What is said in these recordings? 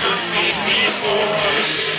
never seen before.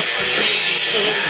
The pilot,